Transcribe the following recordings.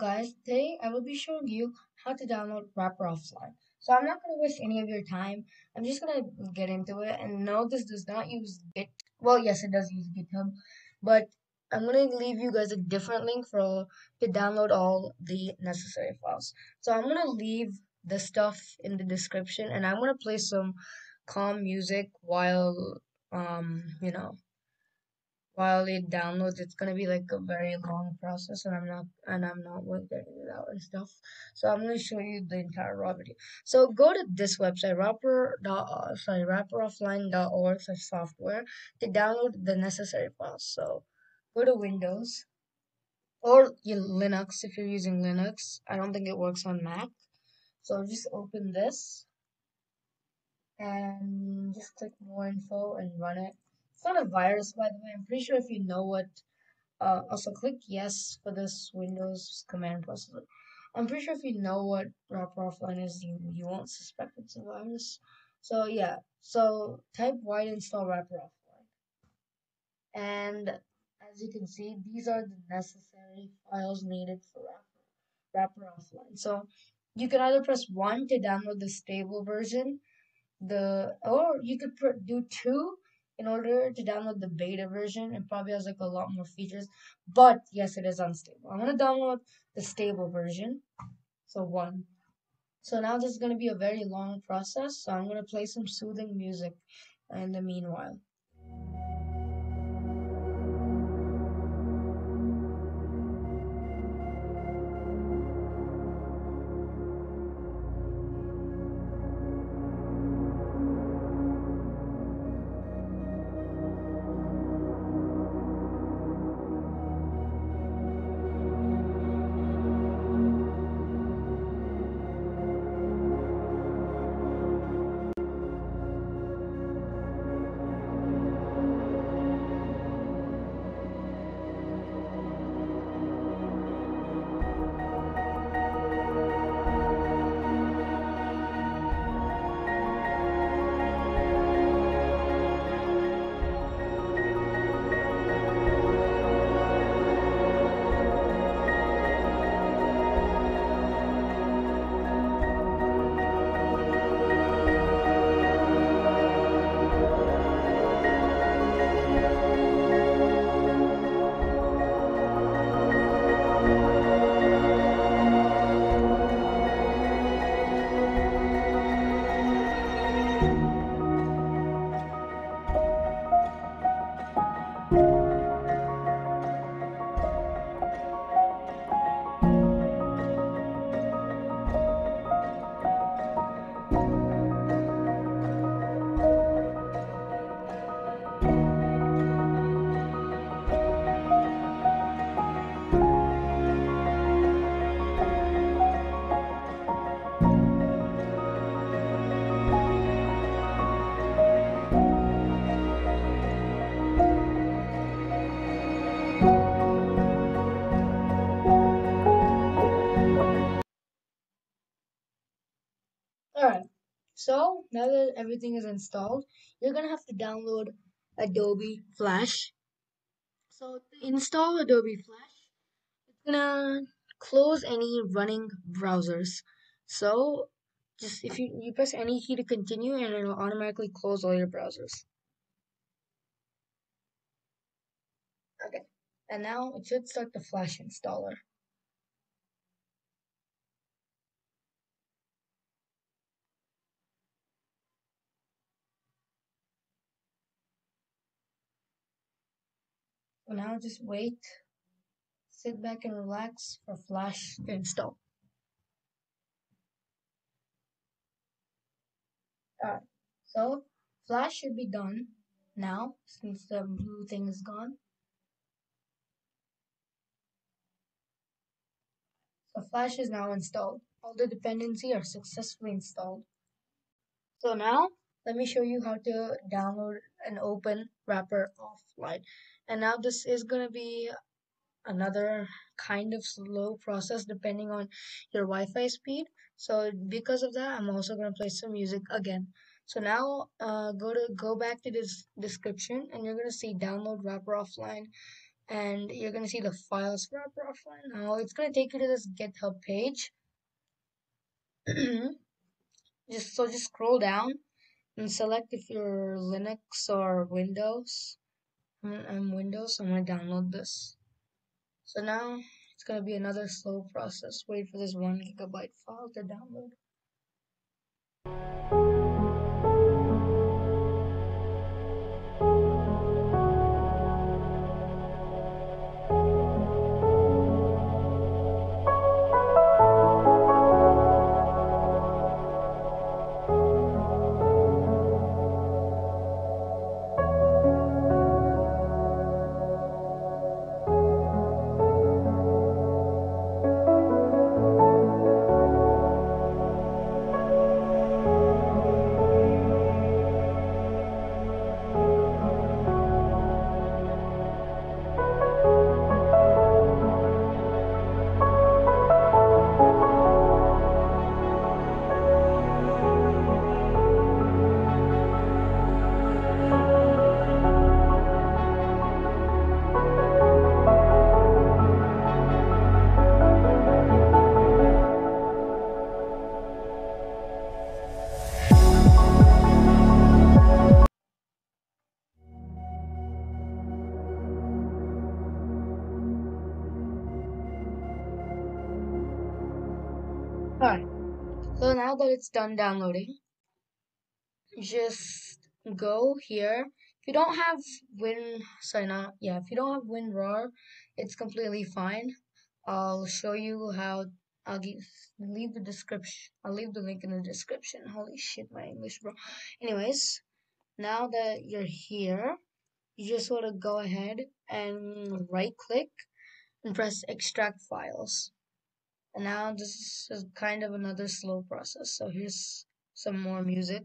guys, today I will be showing you how to download Wrapper offline. So I'm not going to waste any of your time. I'm just going to get into it. And no, this does not use Git. Well, yes, it does use GitHub. But I'm going to leave you guys a different link for to download all the necessary files. So I'm going to leave the stuff in the description. And I'm going to play some calm music while, um, you know, while it downloads it's going to be like a very long process and i'm not and i'm not with getting it out and stuff. So i'm going to show you the entire raw video. So go to this website wrapper uh, sorry wrapperoffline.org slash software to download the necessary files. So go to windows or linux if you're using linux. I don't think it works on mac. So just open this and just click more info and run it it's not a virus, by the way. I'm pretty sure if you know what. Uh, also, click yes for this Windows command processor. I'm pretty sure if you know what Wrapper Offline is, you, you won't suspect it's a virus. So, yeah. So, type white install Wrapper Offline. And as you can see, these are the necessary files needed for Wrapper, Wrapper Offline. So, you can either press 1 to download the stable version, the or you could do 2 in order to download the beta version. It probably has like a lot more features, but yes, it is unstable. I'm gonna download the stable version, so one. So now this is gonna be a very long process. So I'm gonna play some soothing music in the meanwhile. Now that everything is installed, you're gonna have to download Adobe Flash. So to install Adobe Flash, it's gonna close any running browsers. So just if you, you press any key to continue and it'll automatically close all your browsers. Okay, and now it should start the Flash installer. So now just wait, sit back and relax for Flash to install. Alright, so Flash should be done now since the blue thing is gone. So Flash is now installed. All the dependencies are successfully installed. So now let me show you how to download and open wrapper offline. And now this is going to be another kind of slow process depending on your Wi-Fi speed. So because of that, I'm also going to play some music again. So now uh, go to go back to this description and you're going to see download wrapper offline and you're gonna see the files wrapper offline. Now it's gonna take you to this GitHub page. just so just scroll down and select if you're Linux or Windows. I'm, Windows, so I'm gonna download this. So now it's gonna be another slow process. Wait for this one gigabyte file to download. It's done downloading, just go here. If you don't have Win, sorry, not, yeah, if you don't have WinRAR, it's completely fine. I'll show you how, I'll give, leave the description, I'll leave the link in the description. Holy shit, my English, bro. Anyways, now that you're here, you just want to go ahead and right click and press extract files. And now this is kind of another slow process. So here's some more music.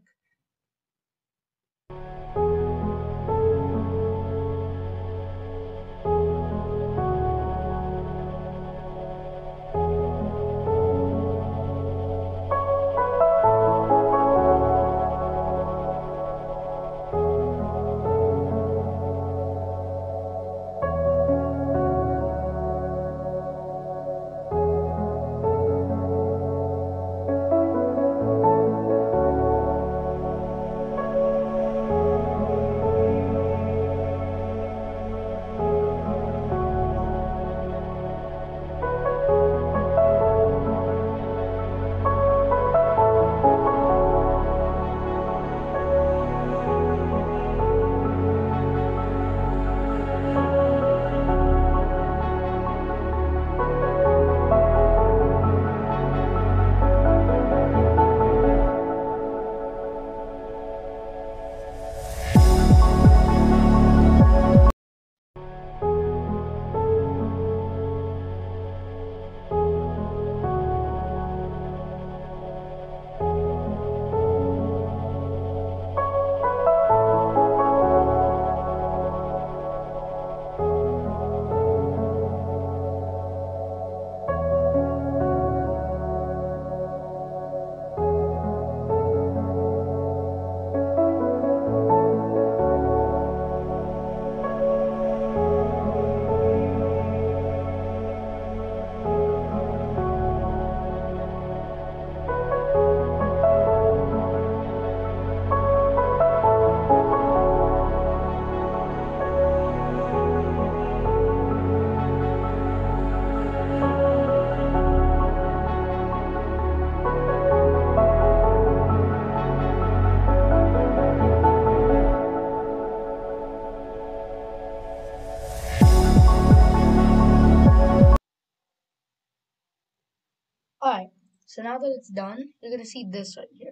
Alright, so now that it's done, you're gonna see this right here.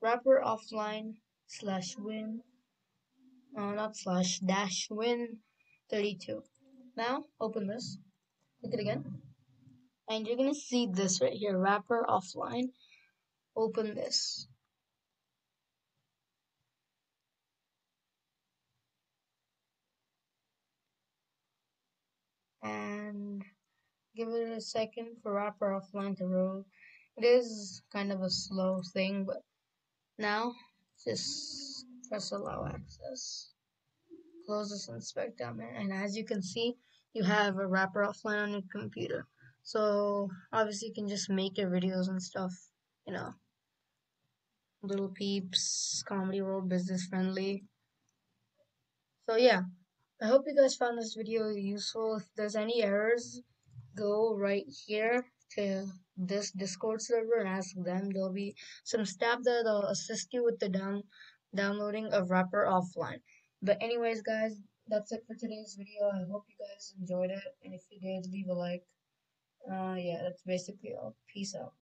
Wrapper offline slash win, uh, not slash dash win 32. Now open this, click it again, and you're gonna see this right here. Wrapper offline. Open this. And give it a second for wrapper offline to roll. It is kind of a slow thing, but now just press allow access. Close this inspect down and as you can see, you have a Wrapper offline on your computer. So obviously you can just make your videos and stuff, you know. Little Peeps, Comedy World, business friendly. So yeah, I hope you guys found this video useful. If there's any errors, go right here to this Discord server and ask them. There'll be some staff there that'll assist you with the down downloading of Wrapper offline. But anyways, guys, that's it for today's video. I hope you guys enjoyed it, and if you did, leave a like. Uh, yeah, that's basically all. Peace out.